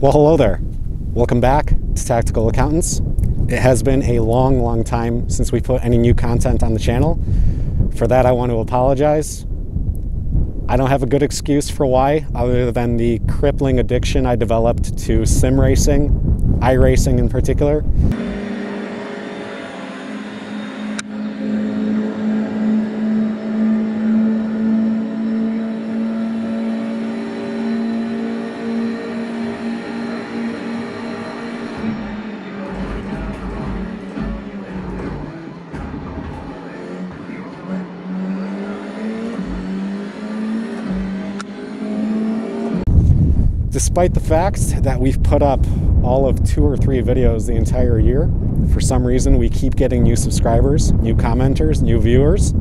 Well, hello there. Welcome back to Tactical Accountants. It has been a long, long time since we put any new content on the channel. For that, I want to apologize. I don't have a good excuse for why, other than the crippling addiction I developed to sim racing, iRacing in particular. Despite the fact that we've put up all of two or three videos the entire year, for some reason we keep getting new subscribers, new commenters, new viewers.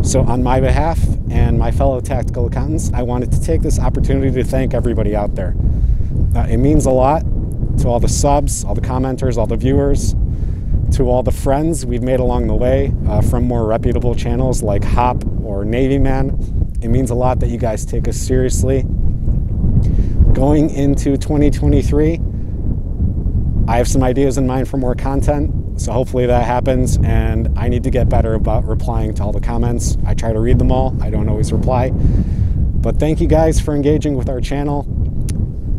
So on my behalf and my fellow tactical accountants, I wanted to take this opportunity to thank everybody out there. Uh, it means a lot to all the subs, all the commenters, all the viewers, to all the friends we've made along the way uh, from more reputable channels like Hop or Navy Man. It means a lot that you guys take us seriously going into 2023, I have some ideas in mind for more content. So hopefully that happens. And I need to get better about replying to all the comments. I try to read them all, I don't always reply. But thank you guys for engaging with our channel.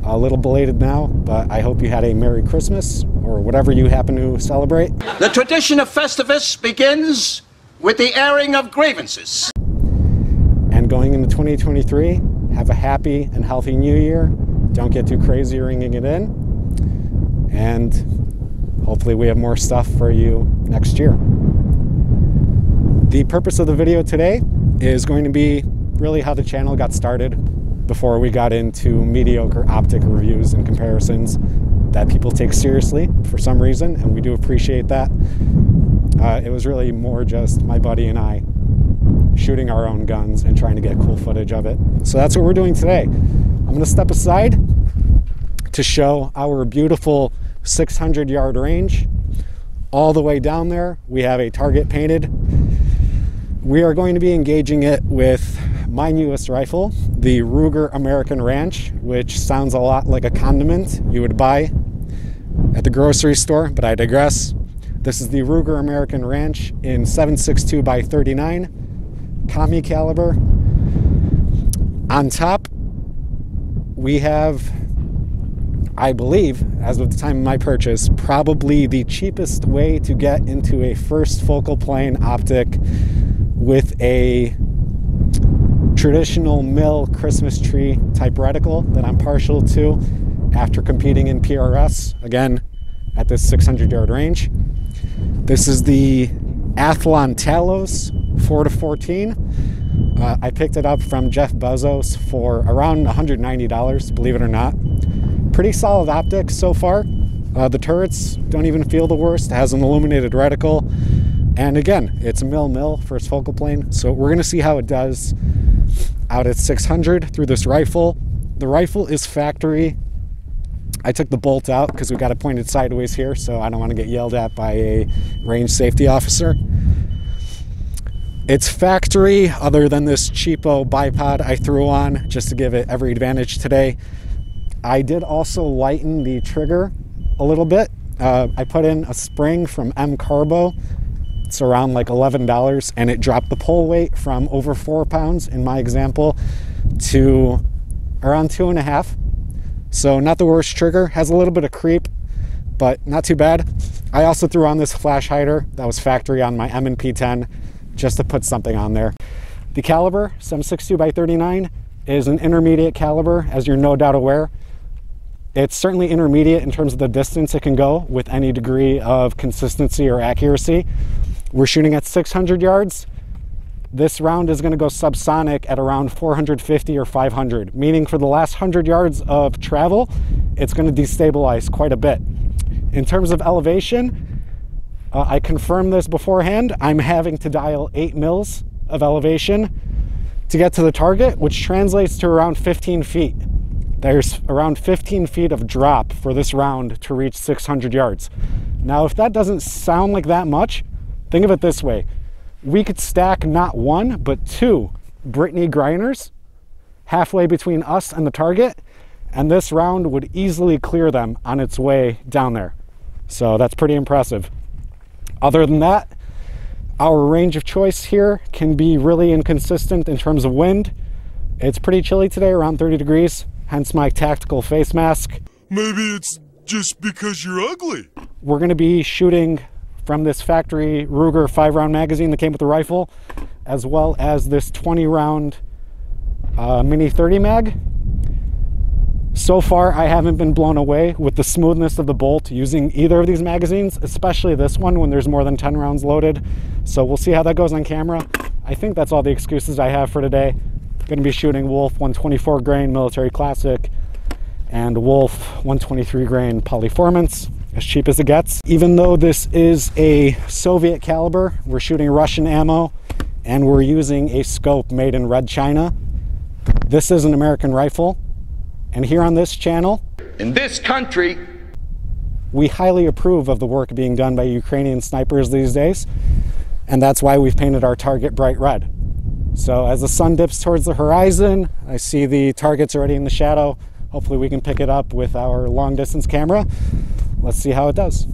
A little belated now, but I hope you had a Merry Christmas or whatever you happen to celebrate. The tradition of Festivus begins with the airing of grievances. And going into 2023, have a happy and healthy new year. Don't get too crazy ringing it in. And hopefully we have more stuff for you next year. The purpose of the video today is going to be really how the channel got started before we got into mediocre optic reviews and comparisons that people take seriously for some reason, and we do appreciate that. Uh, it was really more just my buddy and I shooting our own guns and trying to get cool footage of it. So that's what we're doing today. I'm going to step aside to show our beautiful 600 yard range. All the way down there, we have a target painted. We are going to be engaging it with my newest rifle, the Ruger American Ranch, which sounds a lot like a condiment you would buy at the grocery store, but I digress. This is the Ruger American Ranch in 762 by 39 Commie caliber. On top, we have, I believe, as of the time of my purchase, probably the cheapest way to get into a first focal plane optic with a traditional mil Christmas tree type reticle that I'm partial to after competing in PRS, again, at this 600 yard range. This is the Athlon Talos 4 to 14. Uh, I picked it up from Jeff Bezos for around $190, believe it or not. Pretty solid optics so far. Uh, the turrets don't even feel the worst. It has an illuminated reticle. And again, it's a mil mil first focal plane. So we're going to see how it does out at 600 through this rifle. The rifle is factory. I took the bolt out because we got it pointed sideways here, so I don't want to get yelled at by a range safety officer. It's factory, other than this cheapo bipod I threw on just to give it every advantage today. I did also lighten the trigger a little bit. Uh, I put in a spring from MCARBO. It's around like $11 and it dropped the pull weight from over four pounds in my example to around two and a half. So not the worst trigger, has a little bit of creep, but not too bad. I also threw on this flash hider that was factory on my M&P 10 just to put something on there. The caliber, 762 by 39, is an intermediate caliber, as you're no doubt aware. It's certainly intermediate in terms of the distance it can go with any degree of consistency or accuracy. We're shooting at 600 yards. This round is going to go subsonic at around 450 or 500, meaning for the last 100 yards of travel, it's going to destabilize quite a bit. In terms of elevation, uh, I confirmed this beforehand. I'm having to dial 8 mils of elevation to get to the target, which translates to around 15 feet. There's around 15 feet of drop for this round to reach 600 yards. Now, if that doesn't sound like that much, think of it this way. We could stack not one, but two Brittany Griners halfway between us and the target, and this round would easily clear them on its way down there. So that's pretty impressive. Other than that, our range of choice here can be really inconsistent in terms of wind. It's pretty chilly today, around 30 degrees, hence my tactical face mask. Maybe it's just because you're ugly. We're going to be shooting from this factory Ruger 5 round magazine that came with the rifle, as well as this 20 round uh, Mini 30 mag. So far, I haven't been blown away with the smoothness of the bolt using either of these magazines, especially this one when there's more than 10 rounds loaded. So we'll see how that goes on camera. I think that's all the excuses I have for today. Going to be shooting Wolf 124 grain military classic and Wolf 123 grain polyformance, as cheap as it gets. Even though this is a Soviet caliber, we're shooting Russian ammo and we're using a scope made in Red China. This is an American rifle and here on this channel, In this country, we highly approve of the work being done by Ukrainian snipers these days. And that's why we've painted our target bright red. So as the sun dips towards the horizon, I see the targets already in the shadow. Hopefully we can pick it up with our long distance camera. Let's see how it does.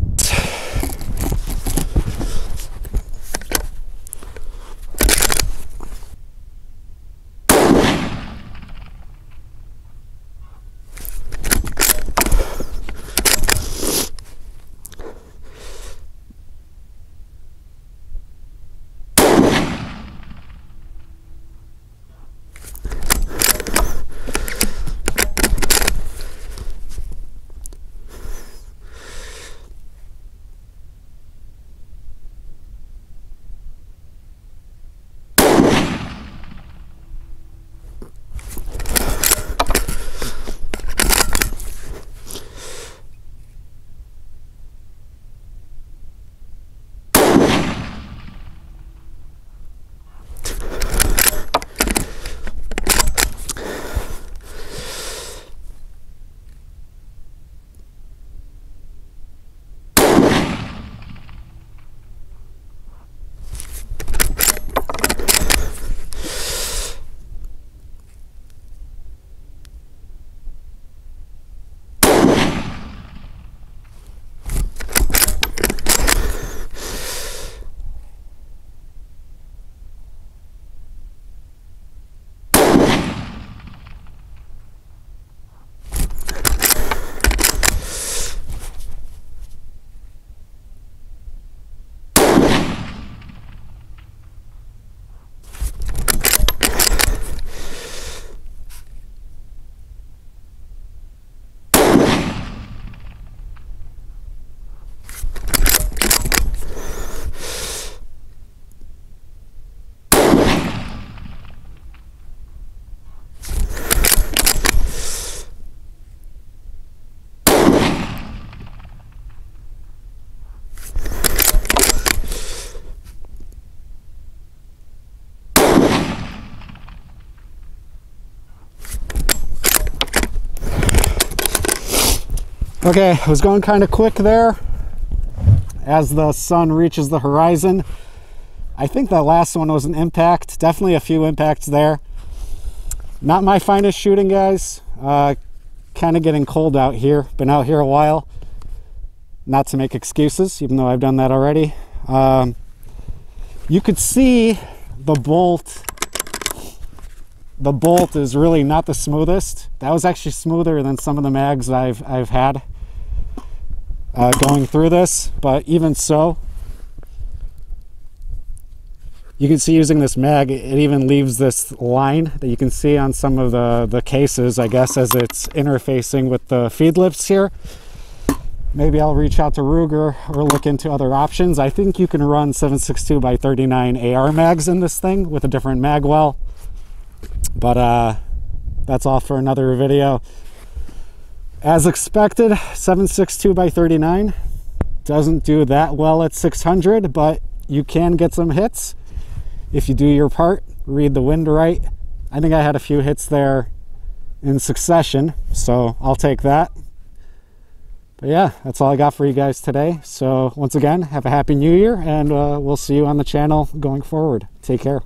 Okay, I was going kind of quick there as the sun reaches the horizon. I think that last one was an impact, definitely a few impacts there. Not my finest shooting, guys. Uh, kind of getting cold out here. Been out here a while. Not to make excuses, even though I've done that already. Um, you could see the bolt the bolt is really not the smoothest. That was actually smoother than some of the mags I've, I've had uh, going through this, but even so, you can see using this mag, it even leaves this line that you can see on some of the, the cases, I guess, as it's interfacing with the feed lips here. Maybe I'll reach out to Ruger or look into other options. I think you can run 762 by 39 AR mags in this thing with a different mag well but uh, that's all for another video. As expected, 762 by 39 doesn't do that well at 600, but you can get some hits if you do your part, read the wind right. I think I had a few hits there in succession, so I'll take that. But yeah, that's all I got for you guys today. So once again, have a happy new year, and uh, we'll see you on the channel going forward. Take care.